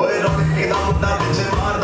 ওই রক্তি দাম না দিচ্ছে মার?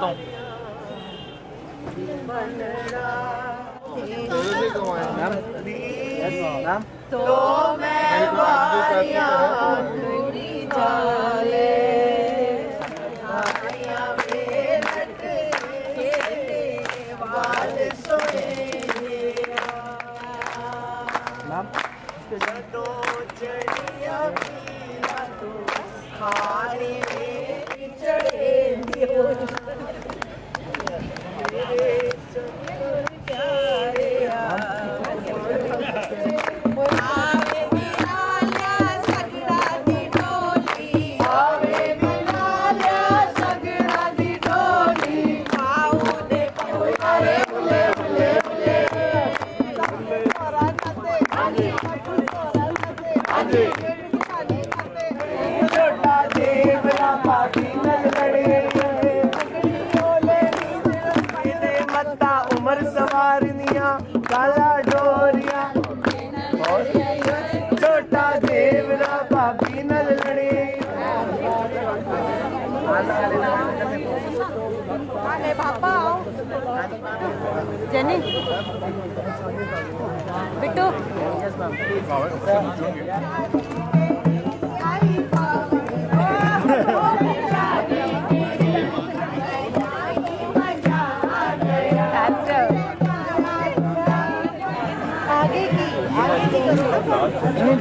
temps. खाने Amen.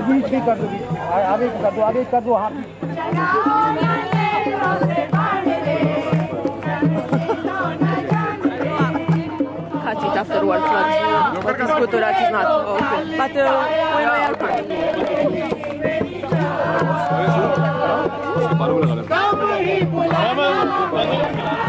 बीच भी कर दो आगे कर दो आगे कर दो हाथ towards what, what is good or what is not. Okay. But uh, when I are fine.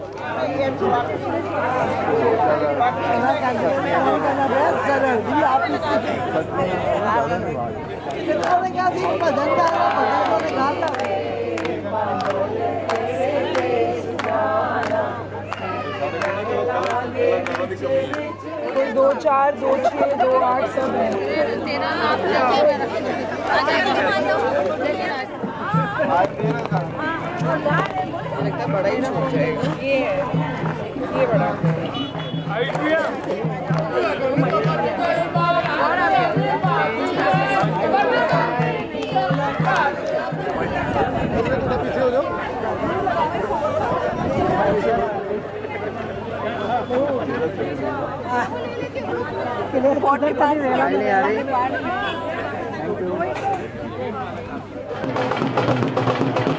दो चार दो छः दो आठ सब है। बड़ा ही छूट जाएगा। ये है। बड़ा। You're blushing.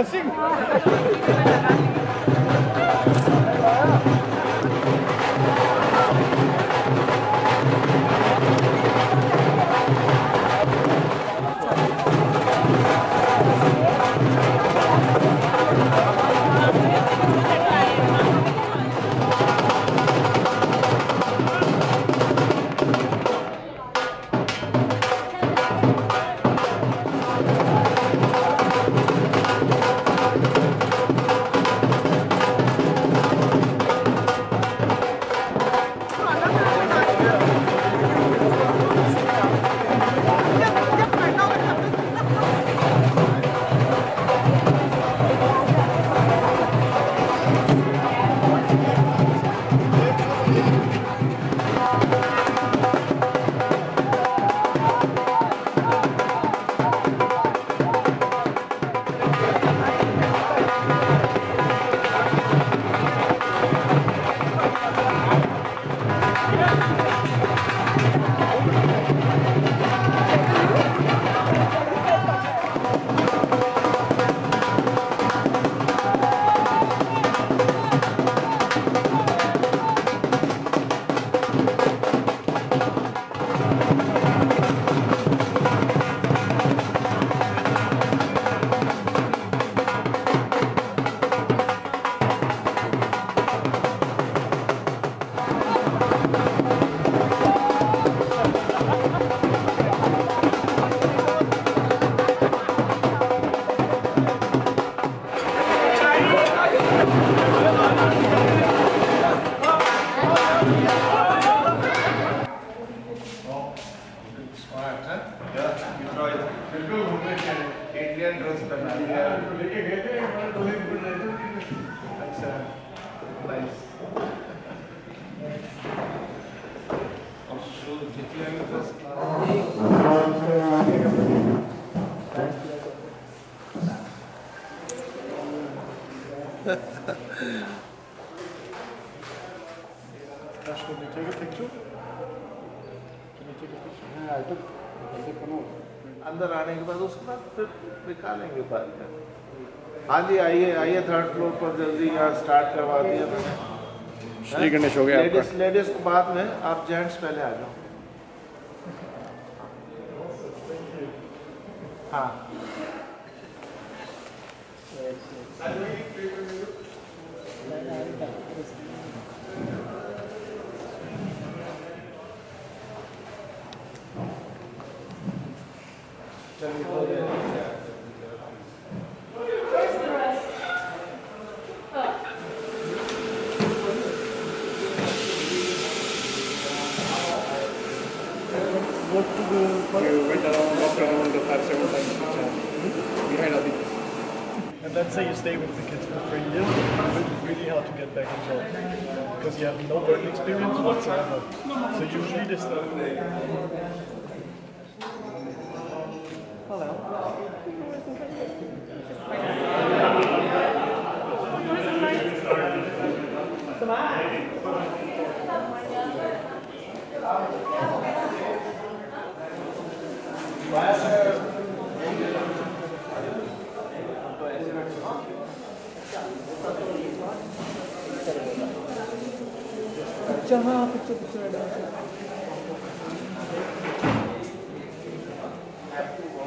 assim? Should we take a picture? Can we take a picture? Yeah, I took, one out. अंदर आने के बाद उसके बाद फिर निकालेंगे बाद में हाँ जी आइए आइए थर्ड फ्लोर पर जल्दी यहाँ स्टार्ट करवा दिया मैंने श्री गणेश हो गया लेडीज़ लेडीज़ को बाद में आप जेंट्स पहले आ जाओ हाँ 자, 그쪽 그쪽에 나가서.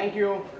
Thank you.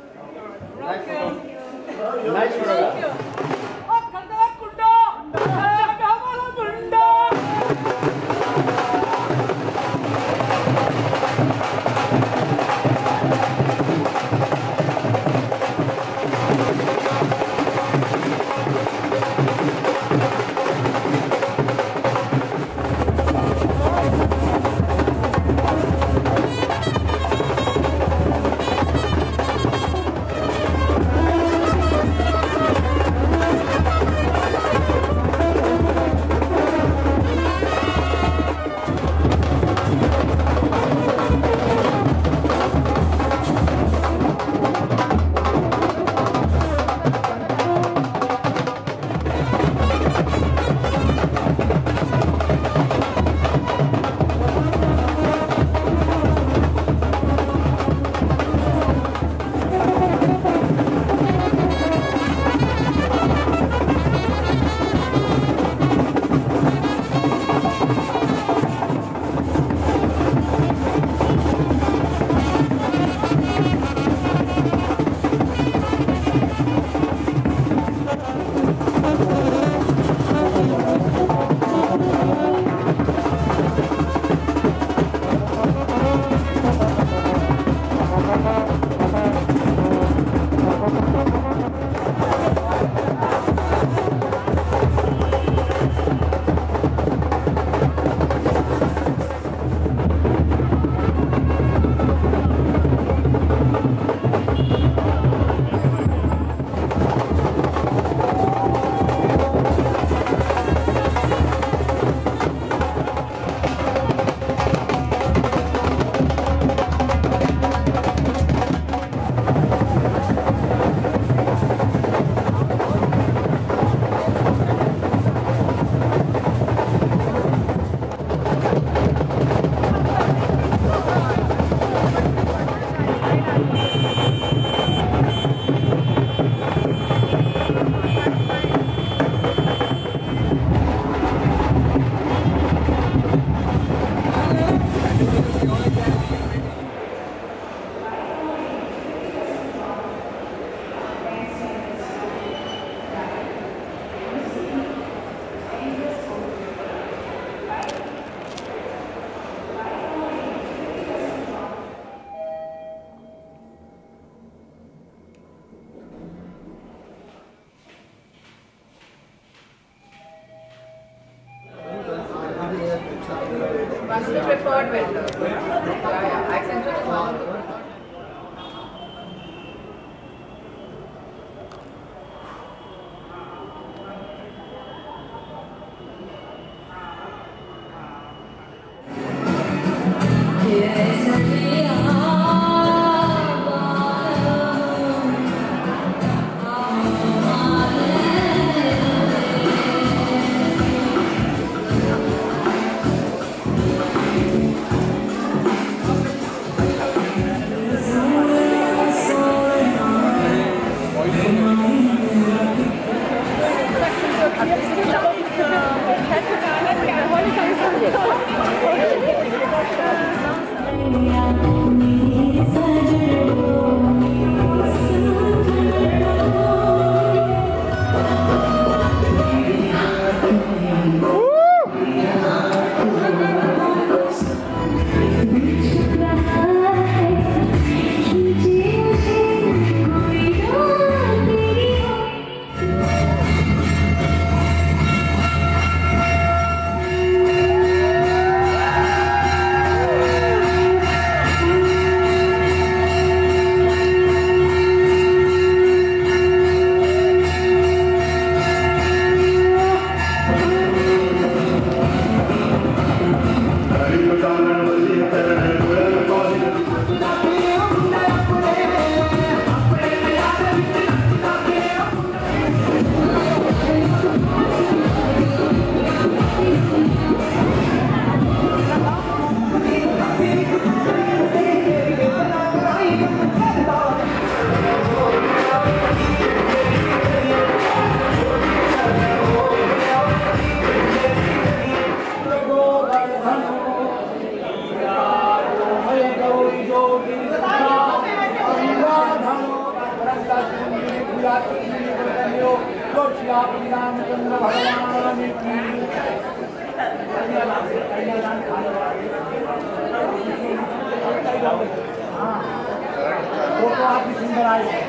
वो तो आप भी सुंदर आए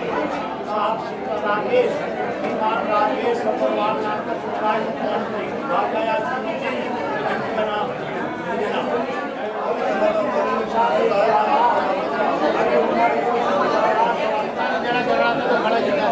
आप राकेश राकेश और भगवान नाम का छोटा भागया जरा जरा तो खड़ा जगह